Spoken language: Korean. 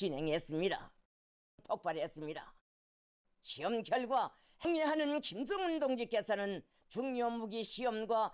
진행했습니다. 폭발했습니다. 시험 결과 행위하는 김정은 동지께서는 중요 무기 시험과